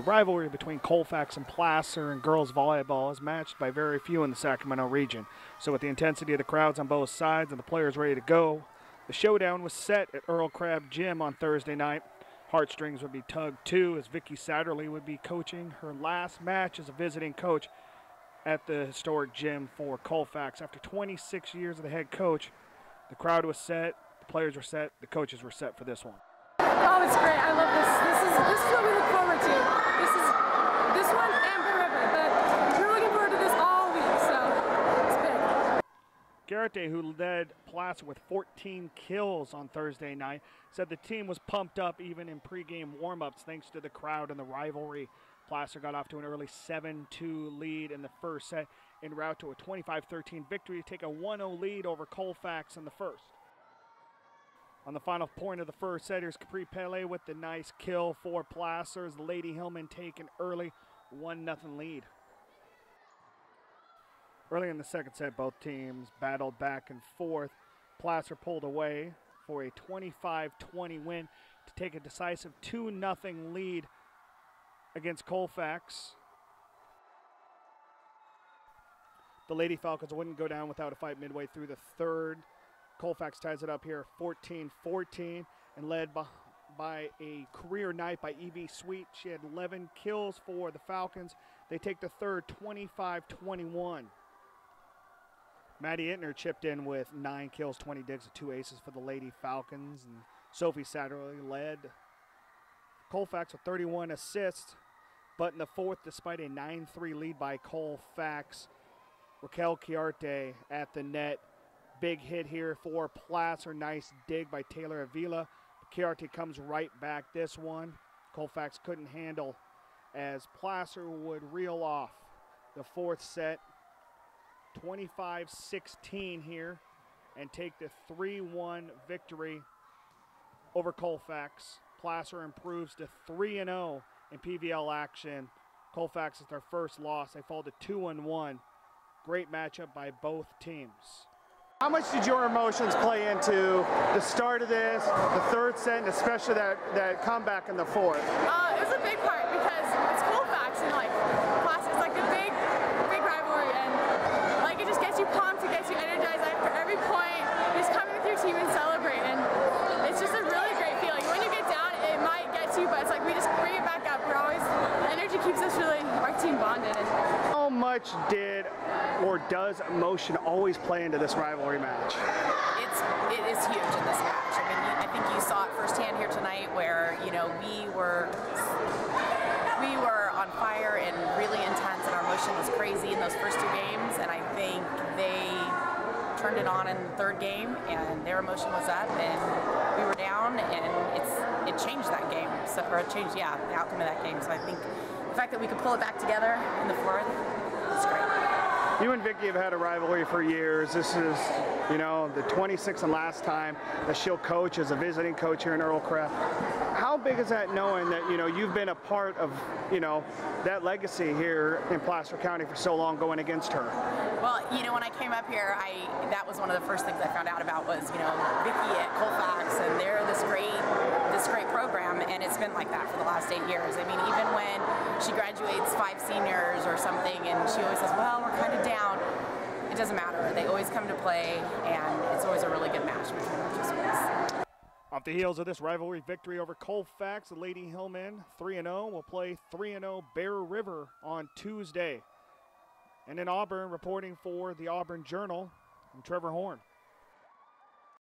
The rivalry between Colfax and Placer and girls volleyball is matched by very few in the Sacramento region. So, with the intensity of the crowds on both sides and the players ready to go, the showdown was set at Earl Crabb Gym on Thursday night. Heartstrings would be tugged too, as Vicky Satterley would be coaching her last match as a visiting coach at the historic gym for Colfax. After 26 years of the head coach, the crowd was set, the players were set, the coaches were set for this one. Oh, it's great. I love this. This is this is what we look forward to. This is this one and Bear River, but we're looking forward to this all week, so it's big. Garrett, who led Placer with 14 kills on Thursday night, said the team was pumped up even in pregame warm-ups thanks to the crowd and the rivalry. Placer got off to an early 7-2 lead in the first set en route to a 25-13 victory to take a 1-0 lead over Colfax in the first. On the final point of the first set, here's Capri Pele with the nice kill for Placer as Lady Hillmen take an early 1 0 lead. Early in the second set, both teams battled back and forth. Placer pulled away for a 25 20 win to take a decisive 2 0 lead against Colfax. The Lady Falcons wouldn't go down without a fight midway through the third. Colfax ties it up here 14 14 and led by, by a career night by Evie Sweet. She had 11 kills for the Falcons. They take the third 25 21. Maddie Ittner chipped in with nine kills, 20 digs, and two aces for the Lady Falcons. And Sophie Satterley led Colfax with 31 assists. But in the fourth, despite a 9 3 lead by Colfax, Raquel Chiarte at the net. Big hit here for Placer. Nice dig by Taylor Avila. Chiarte comes right back this one. Colfax couldn't handle as Placer would reel off the fourth set 25 16 here and take the 3 1 victory over Colfax. Placer improves to 3 0 in PVL action. Colfax is their first loss. They fall to 2 1. Great matchup by both teams. How much did your emotions play into the start of this, the third set, and especially that, that comeback in the fourth? Uh, it was a big part because it's Colfax and like class is like a big, big rivalry and like it just gets you pumped, it gets you energized after every point. Just come in with your team and celebrate and it's just a really great feeling. When you get down, it might get to you, but it's like we just bring it back up. We're always the energy keeps us really our team bonded. And, How much did or does emotion always play into this rivalry match? It's it is huge in this match. I mean, I think you saw it firsthand here tonight, where you know we were we were on fire and really was crazy in those first two games. And I think they turned it on in the third game, and their emotion was up, and we were down, and it's it changed that game. So or it changed, yeah, the outcome of that game. So I think the fact that we could pull it back together in the fourth is great. You and Vicky have had a rivalry for years. This is, you know, the 26th and last time that she'll coach as a visiting coach here in Earl Crabb. How big is that knowing that, you know, you've been a part of, you know, that legacy here in Placer County for so long going against her? Well, you know, when I came up here, I that was one of the first things I found out about was, you know, Vicky at Colfax, and they're this great, this great program, and it's been like that for the last eight years. I mean, even when she graduates five seniors or something, and she always says, "Well, we're kind of down." It doesn't matter. They always come to play, and it's always a really good match between the two schools. Off the heels of this rivalry victory over Colfax, Lady Hillmen 3 0 will play 3 0 Bear River on Tuesday. And in Auburn, reporting for the Auburn Journal, I'm Trevor Horn.